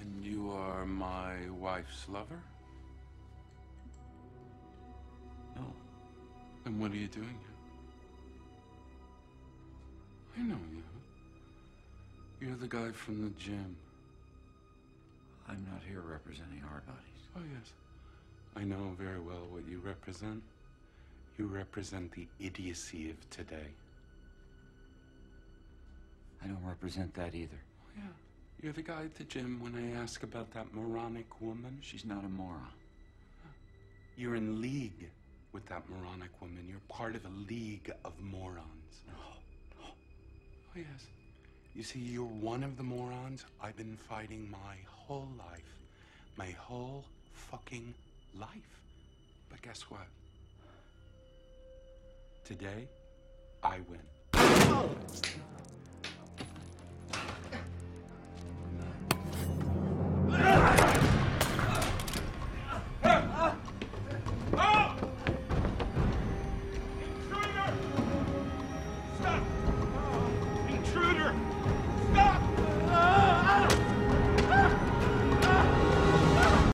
And you are my wife's lover? No. Then what are you doing here? I know you. You're the guy from the gym. I'm not here representing Hardbodies. Oh, yes. I know very well what you represent. You represent the idiocy of today. I don't represent that either. Oh, yeah. You're the guy at the gym when I ask about that moronic woman. She's not a moron. You're in league with that moronic woman. You're part of a league of morons. No, no. Oh, yes. You see, you're one of the morons I've been fighting my whole life. My whole fucking life. But guess what? Today, I win. Oh!